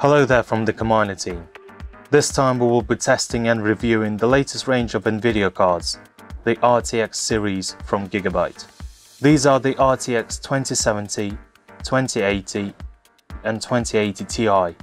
Hello there from the Comino team. This time we will be testing and reviewing the latest range of Nvidia cards, the RTX series from Gigabyte. These are the RTX 2070, 2080 and 2080 Ti.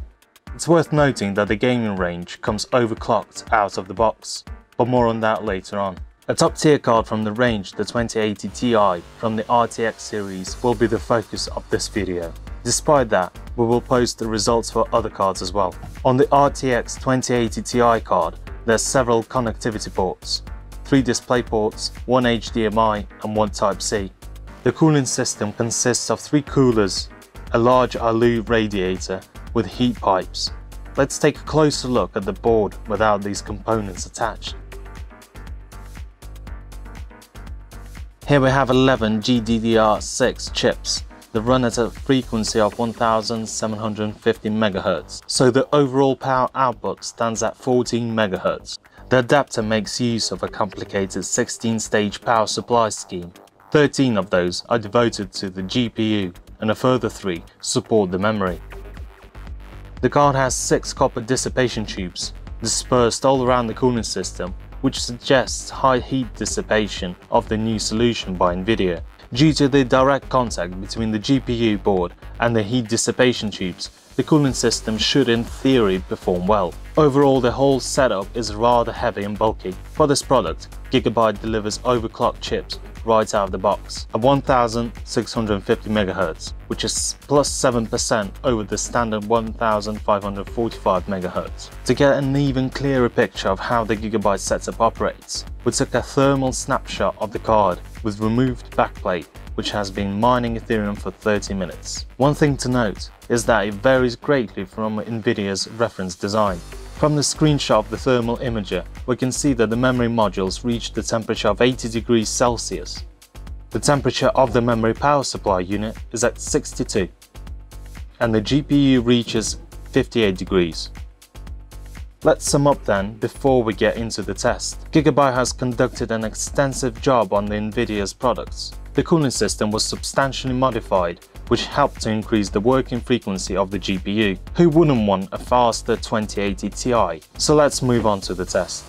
It's worth noting that the gaming range comes overclocked out of the box, but more on that later on. A top tier card from the range, the 2080 Ti from the RTX series will be the focus of this video. Despite that, we will post the results for other cards as well. On the RTX 2080 Ti card, there's several connectivity ports, 3 display ports, 1 HDMI and 1 Type-C. The cooling system consists of 3 coolers, a large ALU radiator with heat pipes. Let's take a closer look at the board without these components attached. Here we have 11 GDDR6 chips that run at a frequency of 1750 MHz, so the overall power output stands at 14 MHz. The adapter makes use of a complicated 16-stage power supply scheme. 13 of those are devoted to the GPU and a further 3 support the memory. The card has 6 copper dissipation tubes dispersed all around the cooling system which suggests high heat dissipation of the new solution by Nvidia. Due to the direct contact between the GPU board and the heat dissipation tubes, the cooling system should in theory perform well. Overall, the whole setup is rather heavy and bulky. For this product, Gigabyte delivers overclocked chips right out of the box at 1650 MHz, which is plus 7% over the standard 1545 MHz. To get an even clearer picture of how the Gigabyte setup operates, we took a thermal snapshot of the card with removed backplate which has been mining Ethereum for 30 minutes. One thing to note is that it varies greatly from Nvidia's reference design. From the screenshot of the thermal imager, we can see that the memory modules reach the temperature of 80 degrees Celsius. The temperature of the memory power supply unit is at 62, and the GPU reaches 58 degrees. Let's sum up then before we get into the test. Gigabyte has conducted an extensive job on the Nvidia's products. The cooling system was substantially modified which helped to increase the working frequency of the GPU. Who wouldn't want a faster 2080 Ti? So let's move on to the test.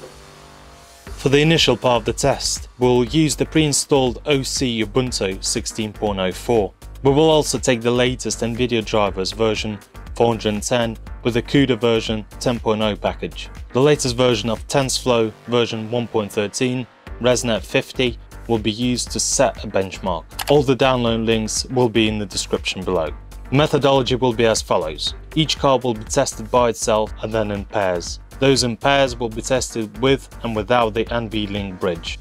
For the initial part of the test, we'll use the pre-installed OC Ubuntu 16.04. We will also take the latest NVIDIA drivers version 410 with the CUDA version 10.0 package. The latest version of TensorFlow version 1.13, ResNet 50 will be used to set a benchmark. All the download links will be in the description below. Methodology will be as follows. Each card will be tested by itself and then in pairs. Those in pairs will be tested with and without the NVLink bridge.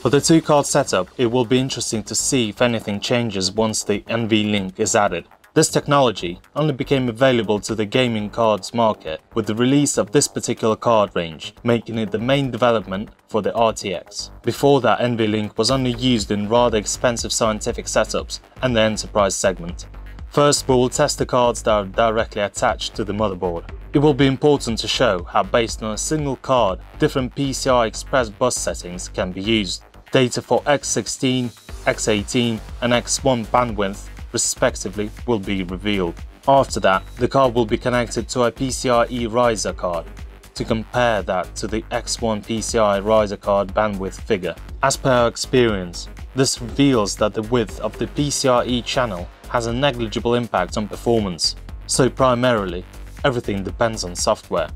For the two card setup, it will be interesting to see if anything changes once the NVLink is added. This technology only became available to the gaming cards market with the release of this particular card range, making it the main development for the RTX. Before that, NVLink was only used in rather expensive scientific setups and the enterprise segment. First, we will test the cards that are directly attached to the motherboard. It will be important to show how based on a single card, different PCI Express bus settings can be used. Data for X16, X18 and X1 bandwidth respectively will be revealed. After that, the card will be connected to a PCIe riser card to compare that to the X1 PCI riser card bandwidth figure. As per our experience, this reveals that the width of the PCIe channel has a negligible impact on performance, so primarily, everything depends on software.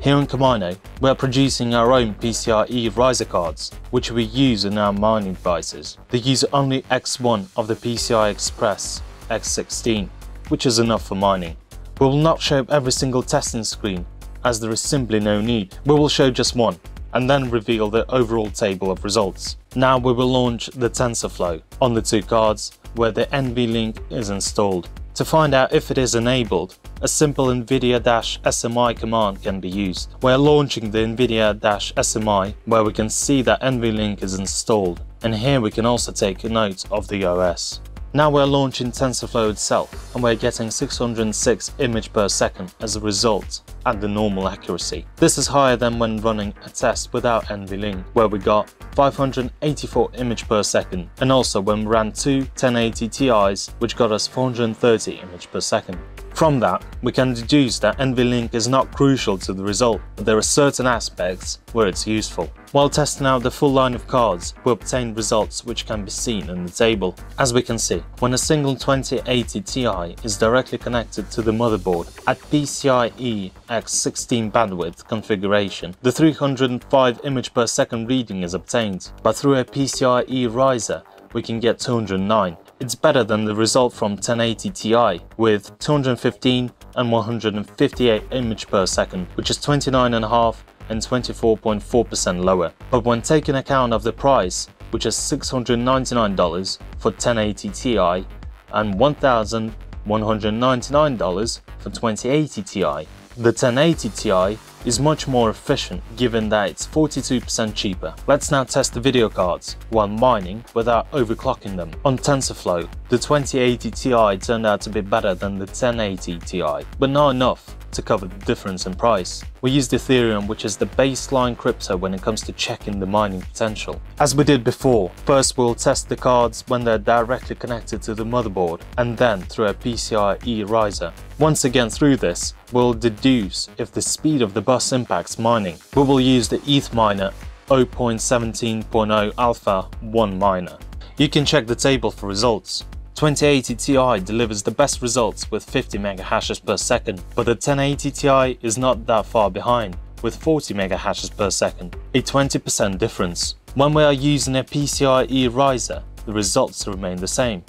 Here in Comino, we are producing our own PCIe riser cards, which we use in our mining devices. They use only X1 of the PCI Express X16, which is enough for mining. We will not show every single testing screen, as there is simply no need. We will show just one, and then reveal the overall table of results. Now we will launch the TensorFlow on the two cards where the NVLink is installed. To find out if it is enabled, a simple NVIDIA-SMI command can be used. We're launching the NVIDIA-SMI where we can see that NVLink is installed and here we can also take a note of the OS. Now we're launching TensorFlow itself and we're getting 606 image per second as a result at the normal accuracy. This is higher than when running a test without NVLink where we got 584 image per second and also when we ran two 1080 Ti's which got us 430 image per second. From that, we can deduce that NVLink is not crucial to the result, but there are certain aspects where it's useful. While testing out the full line of cards, we obtained results which can be seen in the table. As we can see, when a single 2080 Ti is directly connected to the motherboard at PCIe X16 bandwidth configuration, the 305 image per second reading is obtained, but through a PCIe riser, we can get 209 it's better than the result from 1080 Ti with 215 and 158 image per second, which is 29.5 and 24.4% lower. But when taking account of the price, which is $699 for 1080 Ti and $1,199 for 2080 Ti, the 1080 Ti is much more efficient given that it's 42% cheaper. Let's now test the video cards while mining without overclocking them. On TensorFlow, the 2080 Ti turned out to be better than the 1080 Ti, but not enough to cover the difference in price. We used Ethereum which is the baseline crypto when it comes to checking the mining potential. As we did before, first we'll test the cards when they're directly connected to the motherboard and then through a PCIe riser. Once again through this, we'll deduce if the speed of the bus impacts mining. We will use the ethminer 0.17.0 Alpha 1 miner. You can check the table for results. 2080 Ti delivers the best results with 50 MHz per second, but the 1080 Ti is not that far behind with 40 MHz per second, a 20% difference. When we are using a PCIe riser, the results remain the same.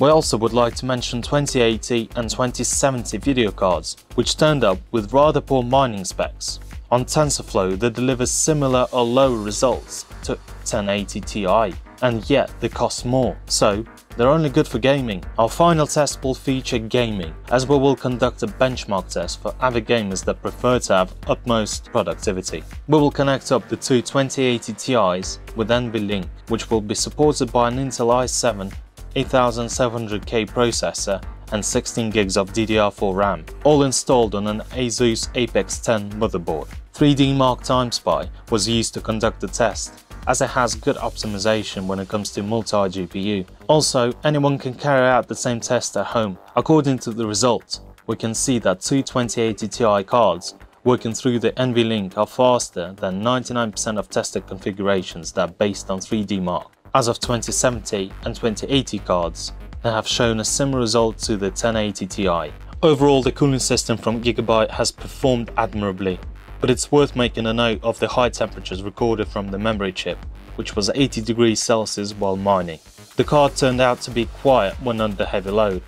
We also would like to mention 2080 and 2070 video cards, which turned up with rather poor mining specs. On TensorFlow, they deliver similar or lower results to 1080 Ti, and yet they cost more, so they're only good for gaming. Our final test will feature gaming, as we will conduct a benchmark test for avid gamers that prefer to have utmost productivity. We will connect up the two 2080 Ti's with NVLink, which will be supported by an Intel i7 8700K processor and 16 gigs of DDR4 RAM, all installed on an ASUS Apex 10 motherboard. 3D Mark TimeSpy was used to conduct the test, as it has good optimization when it comes to multi-GPU. Also, anyone can carry out the same test at home. According to the result, we can see that two 2080 Ti cards working through the NVLink are faster than 99% of tested configurations that are based on 3D Mark. As of 2070 and 2080 cards, they have shown a similar result to the 1080 Ti. Overall, the cooling system from Gigabyte has performed admirably but it's worth making a note of the high temperatures recorded from the memory chip, which was 80 degrees Celsius while mining. The card turned out to be quiet when under heavy load.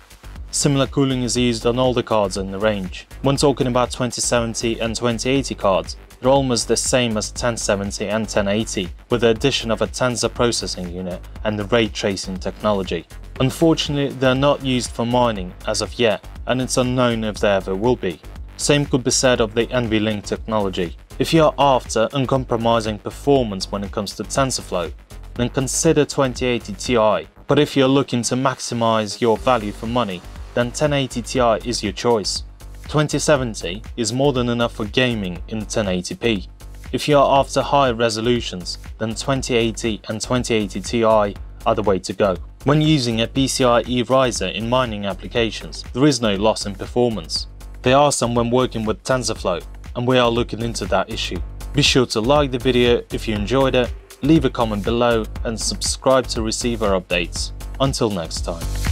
Similar cooling is used on all the cards in the range. When talking about 2070 and 2080 cards, they're almost the same as 1070 and 1080, with the addition of a Tensor processing unit and the ray tracing technology. Unfortunately, they're not used for mining as of yet, and it's unknown if they ever will be. Same could be said of the NVLink technology. If you are after uncompromising performance when it comes to TensorFlow, then consider 2080 Ti. But if you're looking to maximize your value for money, then 1080 Ti is your choice. 2070 is more than enough for gaming in 1080p. If you are after higher resolutions, then 2080 and 2080 Ti are the way to go. When using a PCIe riser in mining applications, there is no loss in performance. There are some when working with TensorFlow, and we are looking into that issue. Be sure to like the video if you enjoyed it, leave a comment below and subscribe to receive our updates. Until next time.